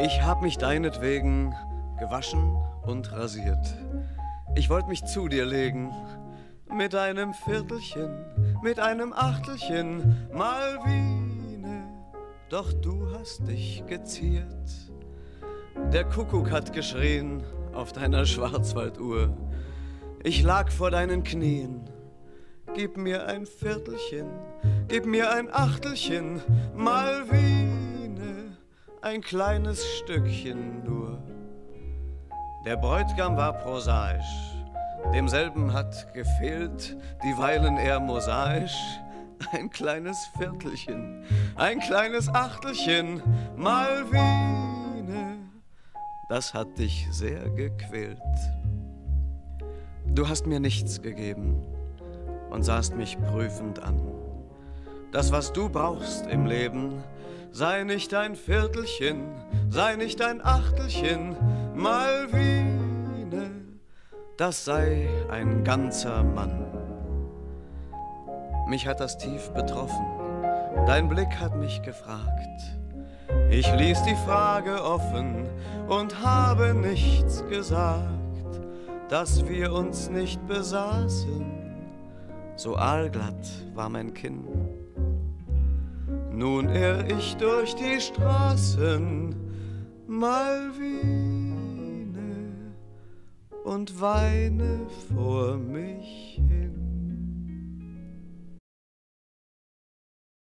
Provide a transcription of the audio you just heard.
Ich hab mich deinetwegen gewaschen und rasiert. Ich wollt mich zu dir legen mit einem Viertelchen, mit einem Achtelchen Malvine. Doch du hast dich geziert. Der Kuckuck hat geschrien auf deiner Schwarzwalduhr. Ich lag vor deinen Knien. Gib mir ein Viertelchen, gib mir ein Achtelchen Malvine, ein kleines Stückchen nur. Der Bräutigam war prosaisch, demselben hat gefehlt, dieweilen er mosaisch, ein kleines Viertelchen, ein kleines Achtelchen, Malvine, das hat dich sehr gequält. Du hast mir nichts gegeben und sahst mich prüfend an. Das, was du brauchst im Leben, sei nicht ein Viertelchen, sei nicht ein Achtelchen, Malvine, das sei ein ganzer Mann. Mich hat das tief betroffen, dein Blick hat mich gefragt. Ich ließ die Frage offen und habe nichts gesagt, dass wir uns nicht besaßen. So aalglatt war mein Kinn. Nun irr ich durch die Straßen, Malvine, und weine vor mich hin.